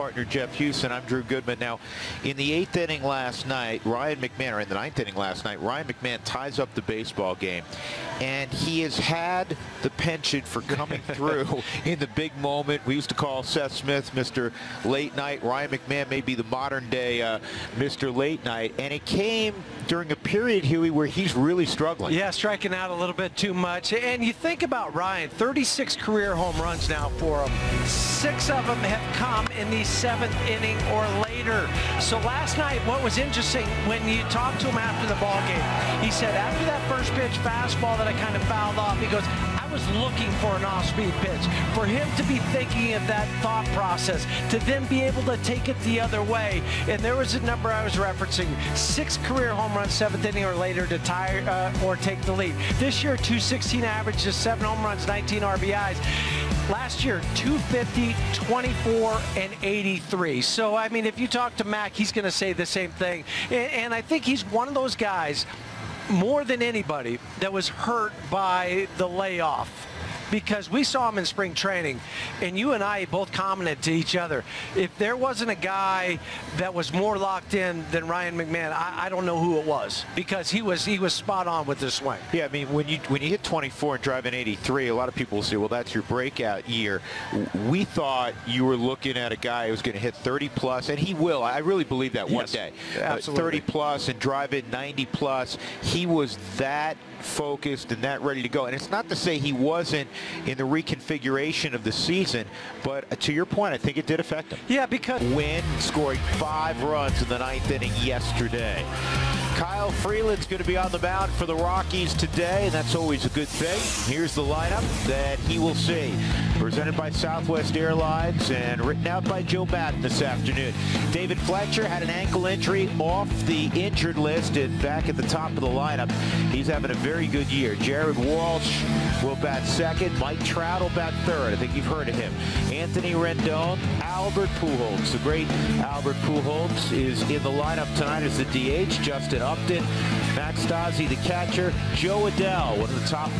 partner Jeff Huson. I'm Drew Goodman. Now, in the eighth inning last night, Ryan McMahon, or in the ninth inning last night, Ryan McMahon ties up the baseball game. And he has had the penchant for coming through in the big moment. We used to call Seth Smith Mr. Late Night. Ryan McMahon may be the modern day uh, Mr. Late Night. And it came during a period, Huey, where he's really struggling. Yeah, striking out a little bit too much. And you think about Ryan, 36 career home runs now for him. Six of them have come in the seventh inning or later. So last night, what was interesting, when you talked to him after the ball game, he said after that first pitch fastball that I kind of fouled off, he goes, was looking for an off-speed pitch. For him to be thinking of that thought process, to then be able to take it the other way. And there was a number I was referencing, six career home runs, seventh inning or later to tie uh, or take the lead. This year, 216 average, just seven home runs, 19 RBIs. Last year, 250, 24, and 83. So, I mean, if you talk to Mac, he's going to say the same thing. And, and I think he's one of those guys more than anybody that was hurt by the layoff because we saw him in spring training, and you and I both commented to each other, if there wasn't a guy that was more locked in than Ryan McMahon, I, I don't know who it was because he was he was spot on with his swing. Yeah, I mean when you when you hit 24 and drive in 83, a lot of people will say, well, that's your breakout year. We thought you were looking at a guy who was going to hit 30 plus, and he will. I really believe that one yes, day. Absolutely. Uh, 30 plus and drive in 90 plus. He was that focused and that ready to go. And it's not to say he wasn't in the reconfiguration of the season, but to your point, I think it did affect him. Yeah, because win, scoring five runs in the ninth inning yesterday. Kyle Freeland's going to be on the mound for the Rockies today, and that's always a good thing. Here's the lineup that he will see. Presented by Southwest Airlines and written out by Joe Maddon this afternoon. David Fletcher had an ankle injury off the injured list and back at the top of the lineup. He's having a very good year. Jared Walsh will bat second. Mike Trout will bat third. I think you've heard of him. Anthony Rendon, Albert Pujols. The great Albert Pujols is in the lineup tonight as the DH. Justin Upton, Max Stassi, the catcher, Jo Adell, one of the top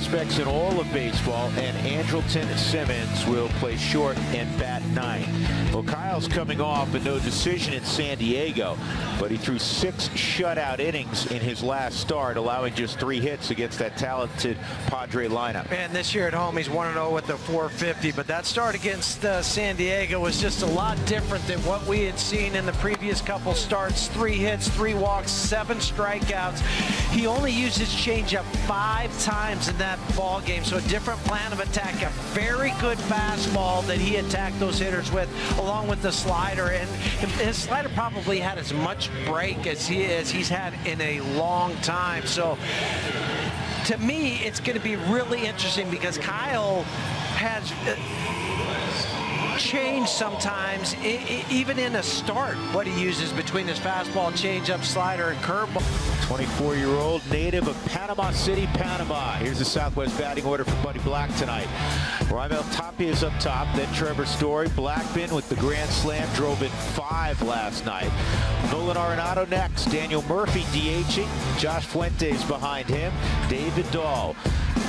prospects in all of baseball, and Andrelton Simmons will play short and bat nine. Well, Kyle's coming off a no decision in San Diego, but he threw six shutout innings in his last start, allowing just three hits against that talented Padre lineup. And this year at home, he's 1-0 with the 450, but that start against uh, San Diego was just a lot different than what we had seen in the previous couple starts. Three hits, three walks, seven strikeouts. He only used his changeup five times in that ball game. So a different plan of attack, a very good fastball that he attacked those hitters with, along with the slider. And his slider probably had as much break as he as he's had in a long time. So to me, it's going to be really interesting because Kyle has change sometimes, even in a start, what he uses between his fastball, changeup, slider, and curveball. 24-year-old native of Panama City, Panama. Here's the Southwest batting order for Buddy Black tonight. Raimel Tapia is up top, then Trevor Story. Blackmon with the grand slam drove in five last night. Nolan Arenado next. Daniel Murphy DHing. Josh Fuentes behind him. David Dahl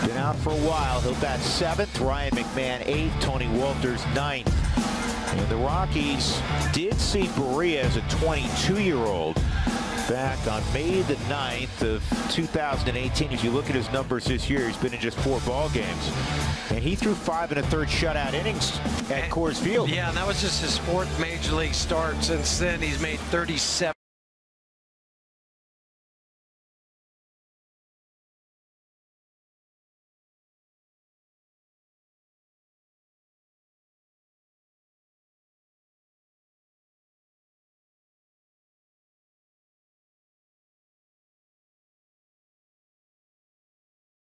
been out for a while. He'll bat seventh. Ryan McMahon eighth. Tony Wolters ninth. And the Rockies did see Barría as a 22-year-old back on May the 9th of 2018. If you look at his numbers this year, he's been in just four ball games. And he threw five and a third shutout innings at Coors Field. Yeah, and that was just his fourth major league start. Since then, he's made 37.